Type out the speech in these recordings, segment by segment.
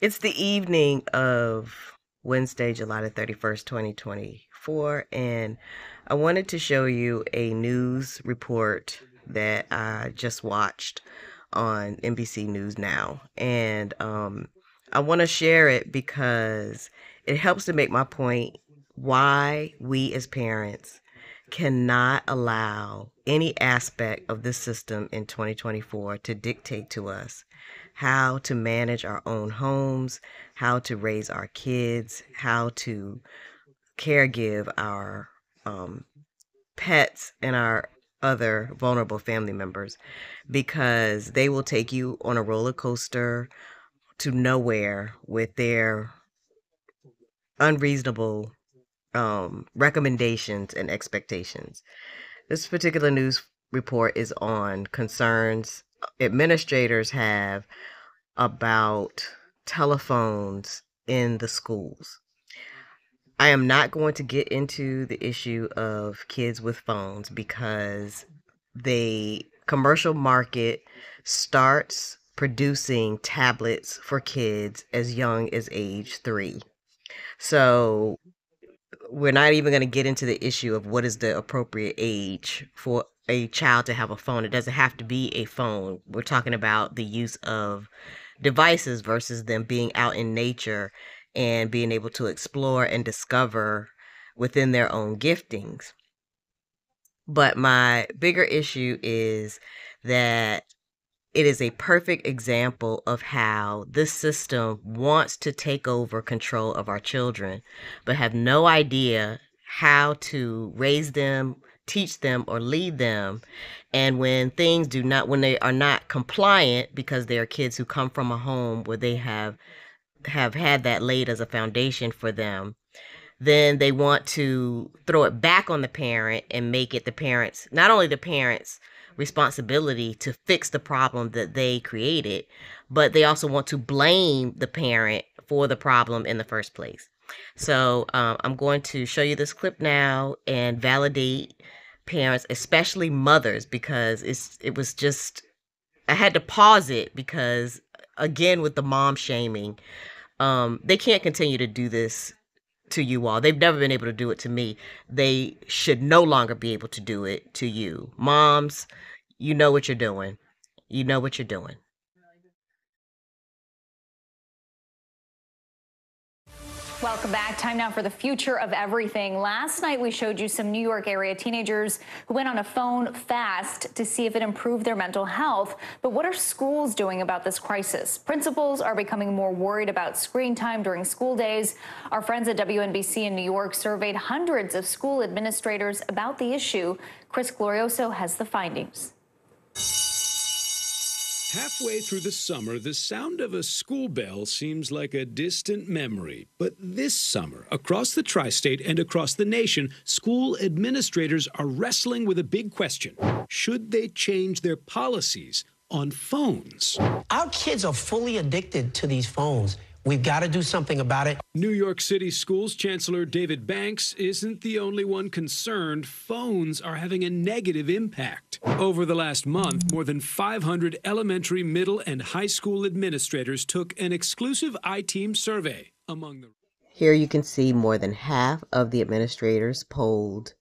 It's the evening of Wednesday, July the 31st, 2024, and I wanted to show you a news report that I just watched on NBC News Now. And um, I want to share it because it helps to make my point why we as parents cannot allow any aspect of this system in 2024 to dictate to us how to manage our own homes, how to raise our kids, how to caregive our um, pets and our other vulnerable family members because they will take you on a roller coaster to nowhere with their unreasonable um, recommendations and expectations. This particular news report is on concerns administrators have about telephones in the schools. I am not going to get into the issue of kids with phones because the commercial market starts producing tablets for kids as young as age three. So we're not even going to get into the issue of what is the appropriate age for a child to have a phone. It doesn't have to be a phone. We're talking about the use of devices versus them being out in nature and being able to explore and discover within their own giftings. But my bigger issue is that it is a perfect example of how this system wants to take over control of our children, but have no idea how to raise them teach them or lead them. And when things do not when they are not compliant because they are kids who come from a home where they have have had that laid as a foundation for them then they want to throw it back on the parent and make it the parents not only the parents responsibility to fix the problem that they created but they also want to blame the parent for the problem in the first place. So um, i'm going to show you this clip now and validate parents, especially mothers, because it's it was just I had to pause it because again with the mom shaming, um, they can't continue to do this to you all. They've never been able to do it to me. They should no longer be able to do it to you. Moms, you know what you're doing. You know what you're doing. Welcome back. Time now for the future of everything. Last night we showed you some New York area teenagers who went on a phone fast to see if it improved their mental health. But what are schools doing about this crisis? Principals are becoming more worried about screen time during school days. Our friends at WNBC in New York surveyed hundreds of school administrators about the issue. Chris Glorioso has the findings. Halfway through the summer, the sound of a school bell seems like a distant memory. But this summer, across the tri state and across the nation, school administrators are wrestling with a big question Should they change their policies on phones? Our kids are fully addicted to these phones. We've got to do something about it. New York City Schools Chancellor David Banks isn't the only one concerned. Phones are having a negative impact. Over the last month, more than 500 elementary, middle, and high school administrators took an exclusive iTeam survey among the. Here you can see more than half of the administrators polled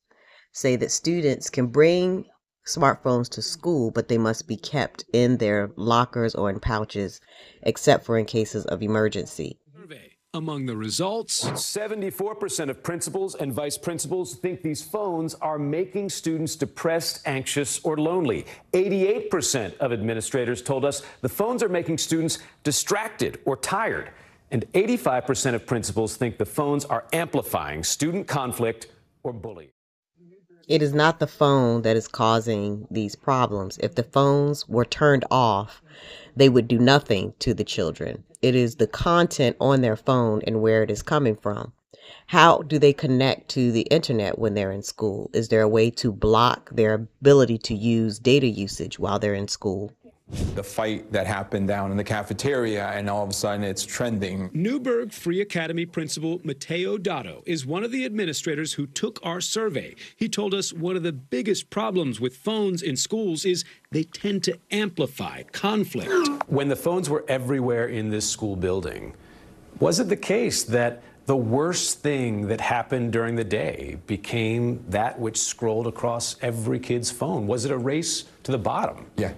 say that students can bring smartphones to school, but they must be kept in their lockers or in pouches, except for in cases of emergency. Among the results, 74% of principals and vice principals think these phones are making students depressed, anxious, or lonely. 88% of administrators told us the phones are making students distracted or tired. And 85% of principals think the phones are amplifying student conflict or bullying. It is not the phone that is causing these problems. If the phones were turned off, they would do nothing to the children. It is the content on their phone and where it is coming from. How do they connect to the internet when they're in school? Is there a way to block their ability to use data usage while they're in school? The fight that happened down in the cafeteria, and all of a sudden it's trending. Newburgh Free Academy principal Matteo Dotto is one of the administrators who took our survey. He told us one of the biggest problems with phones in schools is they tend to amplify conflict. When the phones were everywhere in this school building, Was it the case that the worst thing that happened during the day became that which scrolled across every kid's phone? Was it a race to the bottom? Yeah,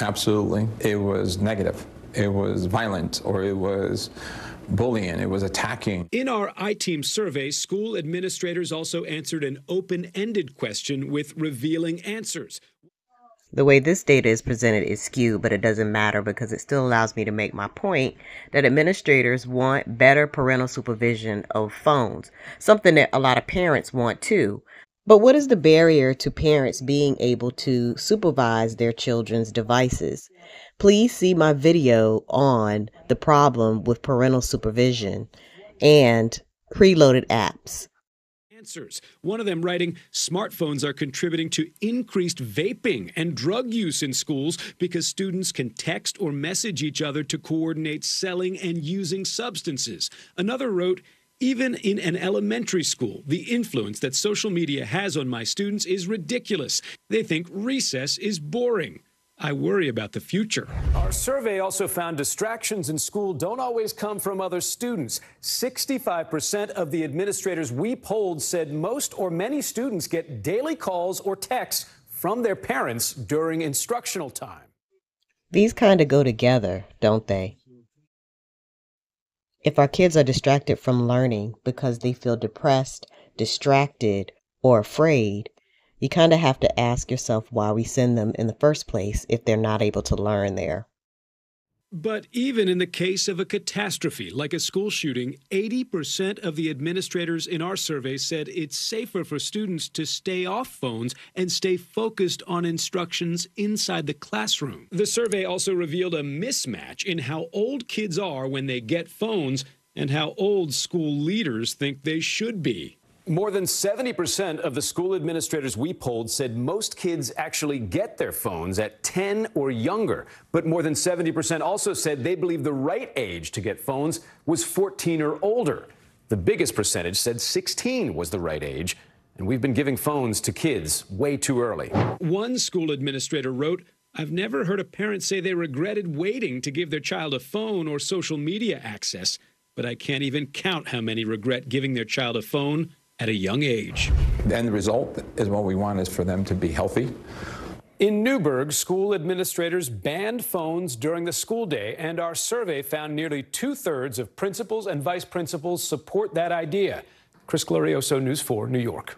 absolutely. It was negative. It was violent or it was bullying, it was attacking. In our iTeam survey, school administrators also answered an open ended question with revealing answers. The way this data is presented is skewed, but it doesn't matter because it still allows me to make my point that administrators want better parental supervision of phones, something that a lot of parents want too. But what is the barrier to parents being able to supervise their children's devices? Please see my video on the problem with parental supervision and preloaded apps answers. One of them writing smartphones are contributing to increased vaping and drug use in schools because students can text or message each other to coordinate selling and using substances. Another wrote, even in an elementary school, the influence that social media has on my students is ridiculous. They think recess is boring. I worry about the future. Our survey also found distractions in school don't always come from other students. 65% of the administrators we polled said most or many students get daily calls or texts from their parents during instructional time. These kind of go together, don't they? If our kids are distracted from learning because they feel depressed, distracted, or afraid, you kind of have to ask yourself why we send them in the first place if they're not able to learn there. But even in the case of a catastrophe like a school shooting, 80% of the administrators in our survey said it's safer for students to stay off phones and stay focused on instructions inside the classroom. The survey also revealed a mismatch in how old kids are when they get phones and how old school leaders think they should be. More than 70% of the school administrators we polled said most kids actually get their phones at 10 or younger. But more than 70% also said they believe the right age to get phones was 14 or older. The biggest percentage said 16 was the right age. And we've been giving phones to kids way too early. One school administrator wrote, I've never heard a parent say they regretted waiting to give their child a phone or social media access, but I can't even count how many regret giving their child a phone at a young age. And the end result is what we want is for them to be healthy. In Newburgh, school administrators banned phones during the school day, and our survey found nearly two thirds of principals and vice principals support that idea. Chris Glorioso, News 4, New York.